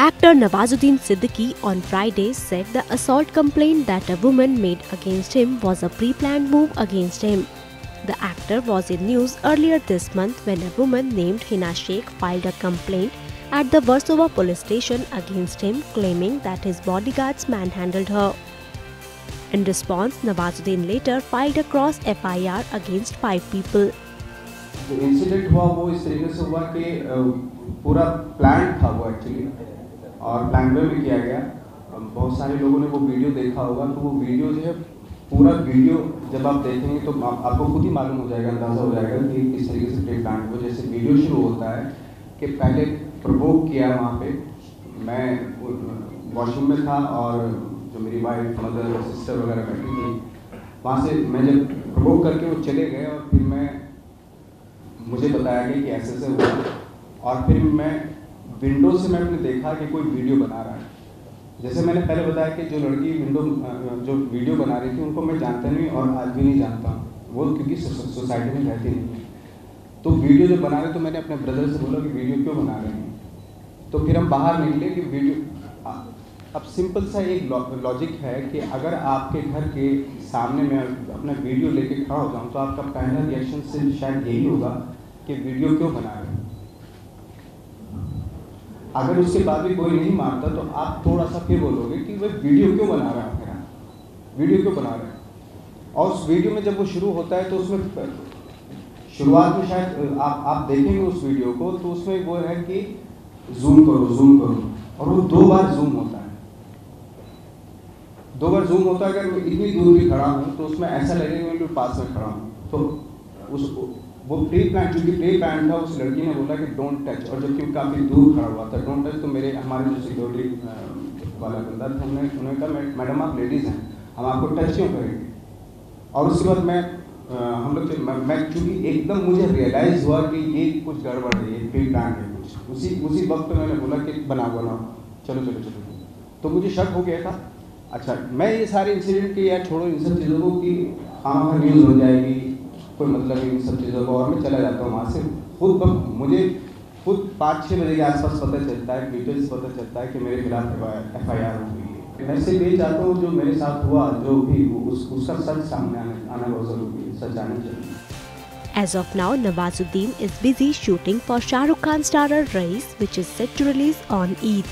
Actor Nawazuddin Siddiqui on Friday said the assault complaint that a woman made against him was a pre-planned move against him. The actor was in news earlier this month when a woman named Hina Sheikh filed a complaint at the Warsaw police station against him claiming that his bodyguards manhandled her. In response, Nawazuddin later filed a cross FIR against five people. जो incident हुआ वो इस तरीके से हुआ कि अ, पूरा plan था वो एक्चुअली और बैंगलोर भी किया गया। बहुत सारे लोगों ने वो वीडियो देखा होगा। तो वो वीडियो जो है पूरा वीडियो जब आप देखेंगे तो आप, आपको खुद ही मालूम हो जाएगा अंदाज़ा हो जाएगा कि किस तरीके से प्री प्लान वो जैसे वीडियो शुरू होता है कि पहले प्रवोक किया वहाँ पे। मैं वॉशरूम में था और जो मेरी वाइफ मदर सिस्टर वगैरह बैठी थी वहाँ से मैं जब प्रवोक करके वो चले गए और फिर मैं मुझे बताया गया कि ऐसे ऐसे हुआ। और फिर मैं विंडो से मैंने देखा कि कोई वीडियो बना रहा है। जैसे मैंने पहले बताया कि जो लड़की विंडो जो वीडियो बना रही थी, उनको मैं जानता नहीं और आज भी नहीं जानता वो क्योंकि सोसाइटी में रहती नहीं तो वीडियो जब बना रहे तो मैंने अपने ब्रदर से बोला कि वीडियो क्यों बना रहे हैं? तो फिर हम बाहर निकले कि वीडियो अब सिंपल सा एक लॉजिक है कि अगर आपके घर के सामने मैं अपना वीडियो लेके खड़ा हो जाऊँ तो आपका पहला रिएक्शन से शायद यही होगा कि वीडियो क्यों बना रहे हैं? अगर उसके बाद भी कोई नहीं मानता तो आप थोड़ा सा फिर बोलोगे कि वह वीडियो क्यों बना रहा है मेरा? वीडियो क्यों बना रहे हैं? और उस वीडियो में जब वो शुरू होता है तो उसमें शुरुआत में शायद आप आप देखेंगे उस वीडियो को तो उसमें वो है कि जूम करो जूम करो। और वो दो बार जूम होता है। दो बार जूम होता है, अगर मैं इतनी दूर भी खड़ा हूँ तो उसमें ऐसा लगेगा मैं पास में खड़ा हूँ। तो उस वो प्री प्लान चूँकि प्री प्लान था उस लड़की ने बोला कि डोंट टच और जबकि काफ़ी दूर खड़ा हुआ था। डोंट टच तो मेरे हमारे जो सिक्योरिटी वाला बंदा था उन्होंने उन्होंने कहा मैडम आप लेडीज़ हैं हम आपको टच क्यों करेंगे? और उसके बाद मैं हम लोग मैं, चूँकि एकदम मुझे रियलाइज़ हुआ कि ये कुछ गड़बड़ है ये प्री प्लान है कुछ। उसी उसी वक्त मैंने बोला कि बना बनाओ चलो चलो चलो। तो मुझे शक हो गया था अच्छा मैं ये सारे इंसिडेंट के यार छोड़ो इन सब चीज़ों को कि खाना न्यूज़ हो जाएगी कोई मतलब नहीं इन सब चीज़ों को और मैं चला जाता हूँ वहाँ से। खुद मुझे खुद पाँच छः बजे के आसपास पता चलता है डिटेल्स पता चलता है कि मेरे खिलाफ एफ़ आई आर हो गई है। मैं सिर्फ़ ये चाहता हूँ जो मेरे साथ हुआ जो भी उस, उसका सच सामने आने आना बहुत ज़रूरी है सच आना चाहिए। As of now, Nawazuddin is busy shooting for Shah Rukh Khan starrer Race, which is set to release on Eid.